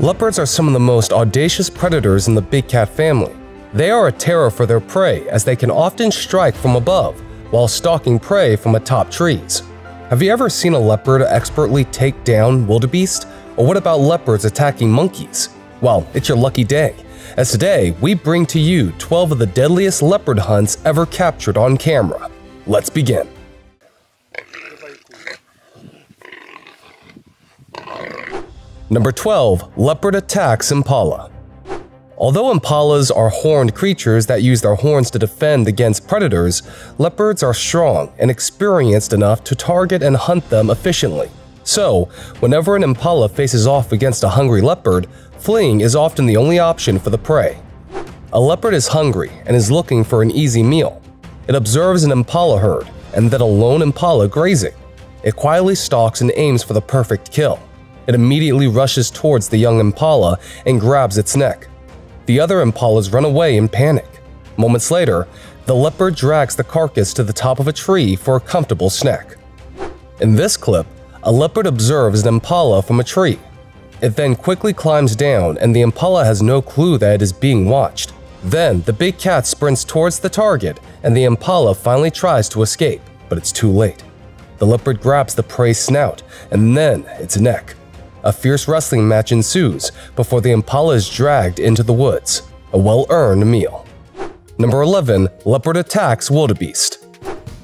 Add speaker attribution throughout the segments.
Speaker 1: Leopards are some of the most audacious predators in the big cat family. They are a terror for their prey as they can often strike from above while stalking prey from atop trees. Have you ever seen a leopard expertly take down wildebeest? Or what about leopards attacking monkeys? Well, it's your lucky day, as today we bring to you 12 of the deadliest leopard hunts ever captured on camera. Let's begin. Number 12. Leopard attacks impala. Although impalas are horned creatures that use their horns to defend against predators, leopards are strong and experienced enough to target and hunt them efficiently. So, whenever an impala faces off against a hungry leopard, fleeing is often the only option for the prey. A leopard is hungry and is looking for an easy meal. It observes an impala herd and then a lone impala grazing. It quietly stalks and aims for the perfect kill. It immediately rushes towards the young impala and grabs its neck. The other impalas run away in panic. Moments later, the leopard drags the carcass to the top of a tree for a comfortable snack. In this clip, a leopard observes an impala from a tree. It then quickly climbs down and the impala has no clue that it is being watched. Then, the big cat sprints towards the target and the impala finally tries to escape, but it's too late. The leopard grabs the prey's snout and then its neck. A fierce wrestling match ensues before the impala is dragged into the woods, a well-earned meal. Number 11. Leopard attacks wildebeest.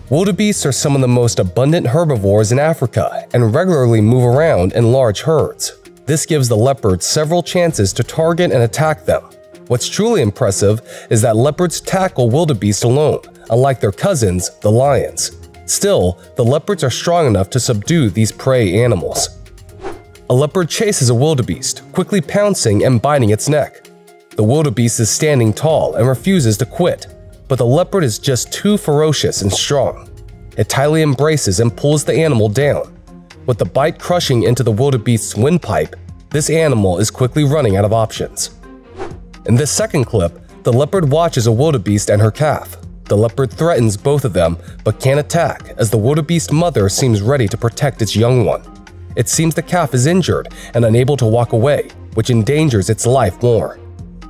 Speaker 1: Wildebeests are some of the most abundant herbivores in Africa and regularly move around in large herds. This gives the leopard several chances to target and attack them. What's truly impressive is that leopards tackle wildebeest alone, unlike their cousins, the lions. Still, the leopards are strong enough to subdue these prey animals. A leopard chases a wildebeest, quickly pouncing and biting its neck. The wildebeest is standing tall and refuses to quit, but the leopard is just too ferocious and strong. It tightly embraces and pulls the animal down. With the bite crushing into the wildebeest's windpipe, this animal is quickly running out of options. In this second clip, the leopard watches a wildebeest and her calf. The leopard threatens both of them, but can't attack as the wildebeest mother seems ready to protect its young one. It seems the calf is injured and unable to walk away, which endangers its life more.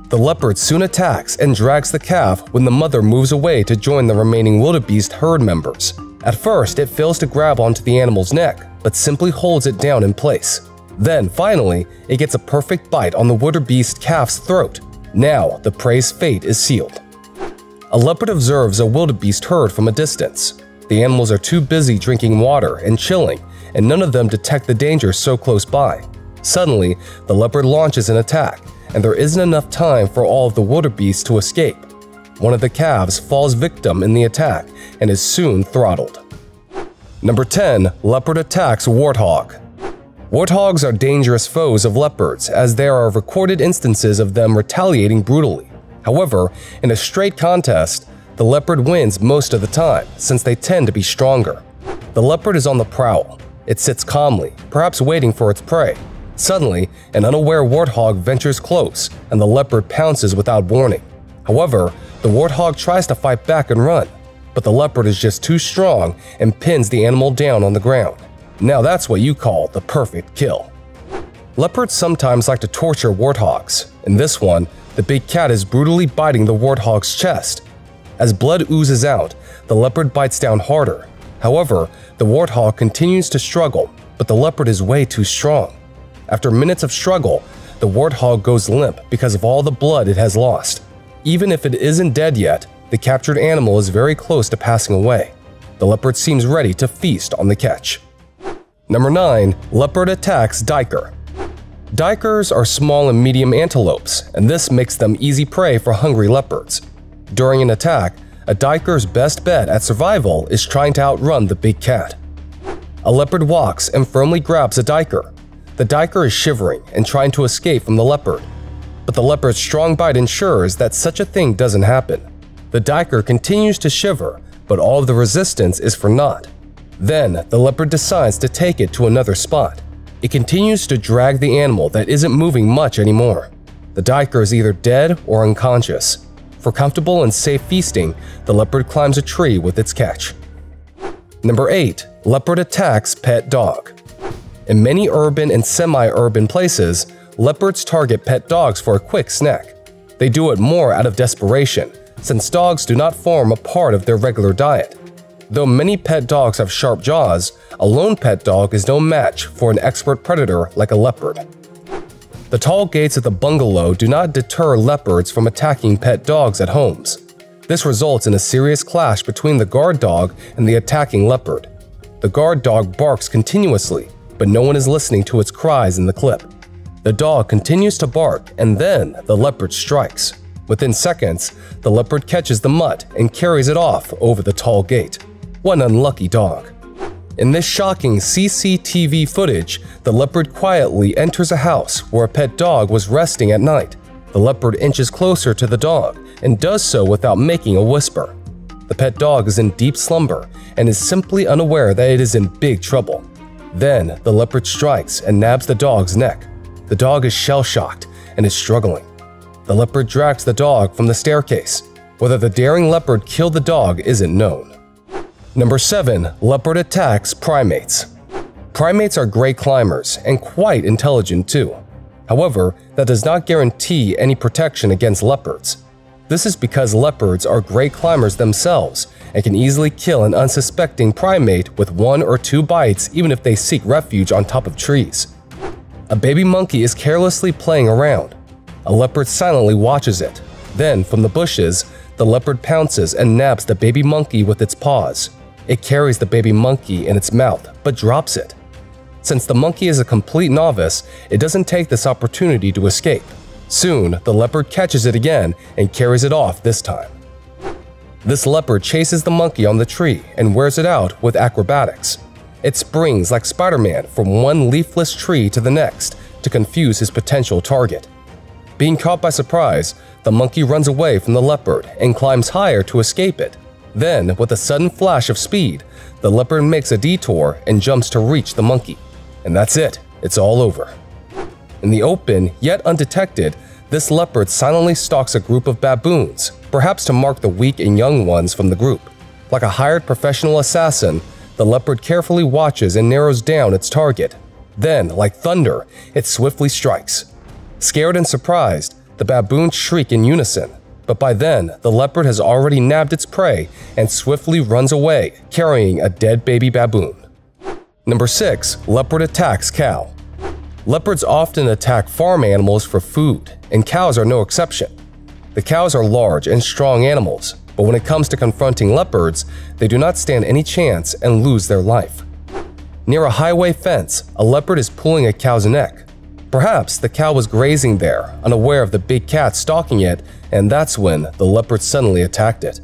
Speaker 1: The leopard soon attacks and drags the calf when the mother moves away to join the remaining wildebeest herd members. At first, it fails to grab onto the animal's neck, but simply holds it down in place. Then, finally, it gets a perfect bite on the wildebeest calf's throat. Now, the prey's fate is sealed. A leopard observes a wildebeest herd from a distance. The animals are too busy drinking water and chilling and none of them detect the danger so close by. Suddenly, the leopard launches an attack, and there isn't enough time for all of the wildebeest to escape. One of the calves falls victim in the attack and is soon throttled. Number 10. Leopard attacks warthog. Warthogs are dangerous foes of leopards as there are recorded instances of them retaliating brutally. However, in a straight contest, the leopard wins most of the time since they tend to be stronger. The leopard is on the prowl, it sits calmly, perhaps waiting for its prey. Suddenly, an unaware warthog ventures close, and the leopard pounces without warning. However, the warthog tries to fight back and run, but the leopard is just too strong and pins the animal down on the ground. Now that's what you call the perfect kill. Leopards sometimes like to torture warthogs. In this one, the big cat is brutally biting the warthog's chest. As blood oozes out, the leopard bites down harder, However, the warthog continues to struggle, but the leopard is way too strong. After minutes of struggle, the warthog goes limp because of all the blood it has lost. Even if it isn't dead yet, the captured animal is very close to passing away. The leopard seems ready to feast on the catch. Number 9. Leopard attacks duiker. Duikers are small and medium antelopes, and this makes them easy prey for hungry leopards. During an attack, a duiker's best bet at survival is trying to outrun the big cat. A leopard walks and firmly grabs a duiker. The duiker is shivering and trying to escape from the leopard, but the leopard's strong bite ensures that such a thing doesn't happen. The duiker continues to shiver, but all of the resistance is for naught. Then, the leopard decides to take it to another spot. It continues to drag the animal that isn't moving much anymore. The duiker is either dead or unconscious. For comfortable and safe feasting, the leopard climbs a tree with its catch. Number 8. Leopard attacks pet dog. In many urban and semi-urban places, leopards target pet dogs for a quick snack. They do it more out of desperation, since dogs do not form a part of their regular diet. Though many pet dogs have sharp jaws, a lone pet dog is no match for an expert predator like a leopard. The tall gates of the bungalow do not deter leopards from attacking pet dogs at homes. This results in a serious clash between the guard dog and the attacking leopard. The guard dog barks continuously, but no one is listening to its cries in the clip. The dog continues to bark, and then the leopard strikes. Within seconds, the leopard catches the mutt and carries it off over the tall gate. One unlucky dog. In this shocking CCTV footage, the leopard quietly enters a house where a pet dog was resting at night. The leopard inches closer to the dog and does so without making a whisper. The pet dog is in deep slumber and is simply unaware that it is in big trouble. Then, the leopard strikes and nabs the dog's neck. The dog is shell shocked and is struggling. The leopard drags the dog from the staircase. Whether the daring leopard killed the dog isn't known. Number 7. Leopard attacks primates. Primates are great climbers and quite intelligent too. However, that does not guarantee any protection against leopards. This is because leopards are great climbers themselves and can easily kill an unsuspecting primate with one or two bites even if they seek refuge on top of trees. A baby monkey is carelessly playing around. A leopard silently watches it. Then, from the bushes, the leopard pounces and nabs the baby monkey with its paws. It carries the baby monkey in its mouth, but drops it. Since the monkey is a complete novice, it doesn't take this opportunity to escape. Soon, the leopard catches it again and carries it off this time. This leopard chases the monkey on the tree and wears it out with acrobatics. It springs like Spider-Man from one leafless tree to the next to confuse his potential target. Being caught by surprise, the monkey runs away from the leopard and climbs higher to escape it. Then, with a sudden flash of speed, the leopard makes a detour and jumps to reach the monkey. And that's it, it's all over. In the open, yet undetected, this leopard silently stalks a group of baboons, perhaps to mark the weak and young ones from the group. Like a hired professional assassin, the leopard carefully watches and narrows down its target. Then, like thunder, it swiftly strikes. Scared and surprised, the baboons shriek in unison, but by then, the leopard has already nabbed its prey and swiftly runs away, carrying a dead baby baboon. Number 6. Leopard attacks cow. Leopards often attack farm animals for food, and cows are no exception. The cows are large and strong animals, but when it comes to confronting leopards, they do not stand any chance and lose their life. Near a highway fence, a leopard is pulling a cow's neck. Perhaps the cow was grazing there, unaware of the big cat stalking it, and that's when the leopard suddenly attacked it.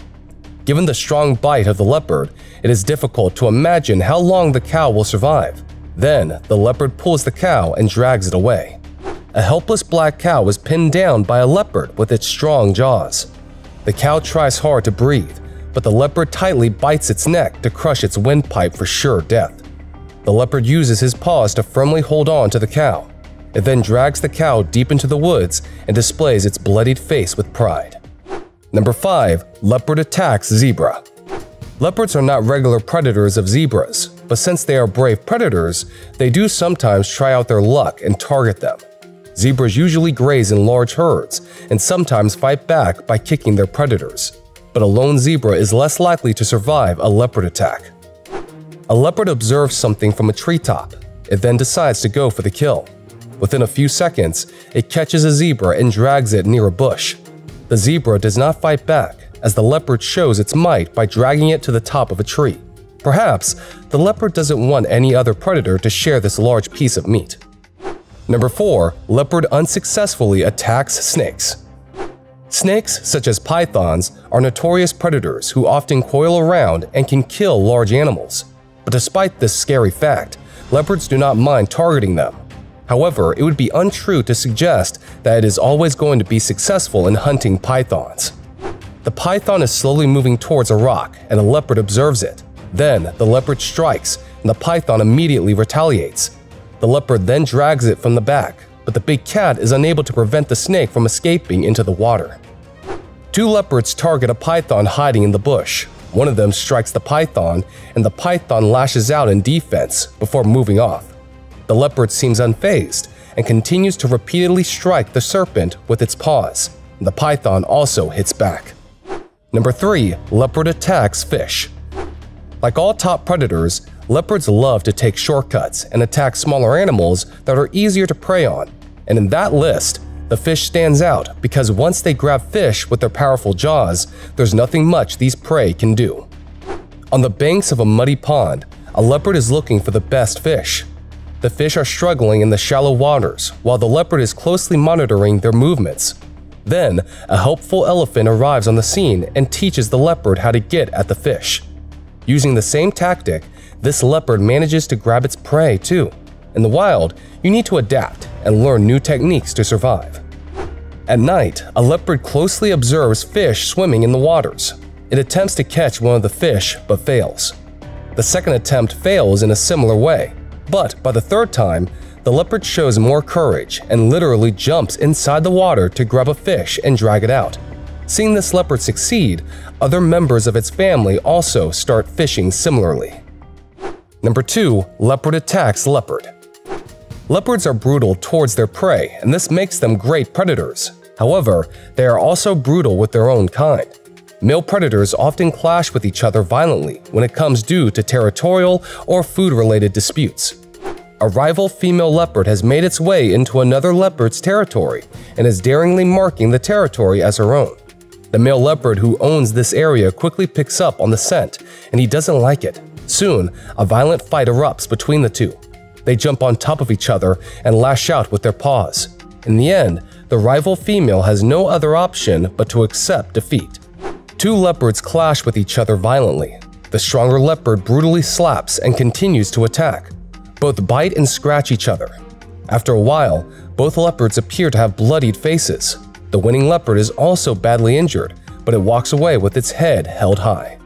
Speaker 1: Given the strong bite of the leopard, it is difficult to imagine how long the cow will survive. Then, the leopard pulls the cow and drags it away. A helpless black cow is pinned down by a leopard with its strong jaws. The cow tries hard to breathe, but the leopard tightly bites its neck to crush its windpipe for sure death. The leopard uses his paws to firmly hold on to the cow. It then drags the cow deep into the woods and displays its bloodied face with pride. Number 5. Leopard attacks zebra. Leopards are not regular predators of zebras, but since they are brave predators, they do sometimes try out their luck and target them. Zebras usually graze in large herds and sometimes fight back by kicking their predators. But a lone zebra is less likely to survive a leopard attack. A leopard observes something from a treetop. It then decides to go for the kill. Within a few seconds, it catches a zebra and drags it near a bush. The zebra does not fight back, as the leopard shows its might by dragging it to the top of a tree. Perhaps the leopard doesn't want any other predator to share this large piece of meat. Number 4. Leopard unsuccessfully attacks snakes. Snakes, such as pythons, are notorious predators who often coil around and can kill large animals. But despite this scary fact, leopards do not mind targeting them. However, it would be untrue to suggest that it is always going to be successful in hunting pythons. The python is slowly moving towards a rock, and a leopard observes it. Then, the leopard strikes, and the python immediately retaliates. The leopard then drags it from the back, but the big cat is unable to prevent the snake from escaping into the water. Two leopards target a python hiding in the bush. One of them strikes the python, and the python lashes out in defense before moving off. The leopard seems unfazed and continues to repeatedly strike the serpent with its paws. The python also hits back. Number 3. Leopard attacks fish. Like all top predators, leopards love to take shortcuts and attack smaller animals that are easier to prey on. And in that list, the fish stands out because once they grab fish with their powerful jaws, there's nothing much these prey can do. On the banks of a muddy pond, a leopard is looking for the best fish. The fish are struggling in the shallow waters while the leopard is closely monitoring their movements. Then, a helpful elephant arrives on the scene and teaches the leopard how to get at the fish. Using the same tactic, this leopard manages to grab its prey too. In the wild, you need to adapt and learn new techniques to survive. At night, a leopard closely observes fish swimming in the waters. It attempts to catch one of the fish but fails. The second attempt fails in a similar way, but by the third time, the leopard shows more courage and literally jumps inside the water to grab a fish and drag it out. Seeing this leopard succeed, other members of its family also start fishing similarly. Number 2. Leopard attacks leopard. Leopards are brutal towards their prey, and this makes them great predators. However, they are also brutal with their own kind. Male predators often clash with each other violently when it comes due to territorial or food-related disputes. A rival female leopard has made its way into another leopard's territory and is daringly marking the territory as her own. The male leopard who owns this area quickly picks up on the scent, and he doesn't like it. Soon, a violent fight erupts between the two. They jump on top of each other and lash out with their paws. In the end, the rival female has no other option but to accept defeat. Two leopards clash with each other violently. The stronger leopard brutally slaps and continues to attack. Both bite and scratch each other. After a while, both leopards appear to have bloodied faces. The winning leopard is also badly injured, but it walks away with its head held high.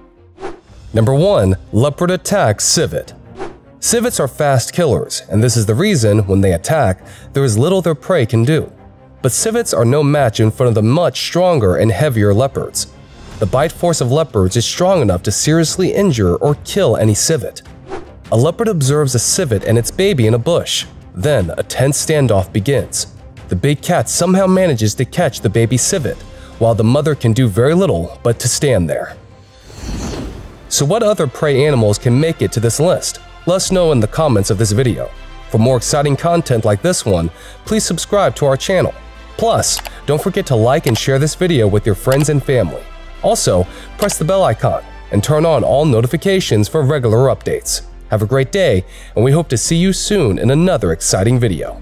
Speaker 1: Number 1. Leopard attacks civet. Civets are fast killers, and this is the reason, when they attack, there is little their prey can do. But civets are no match in front of the much stronger and heavier leopards. The bite force of leopards is strong enough to seriously injure or kill any civet. A leopard observes a civet and its baby in a bush. Then, a tense standoff begins. The big cat somehow manages to catch the baby civet, while the mother can do very little but to stand there. So what other prey animals can make it to this list? Let us know in the comments of this video. For more exciting content like this one, please subscribe to our channel. Plus, don't forget to like and share this video with your friends and family. Also, press the bell icon and turn on all notifications for regular updates. Have a great day, and we hope to see you soon in another exciting video.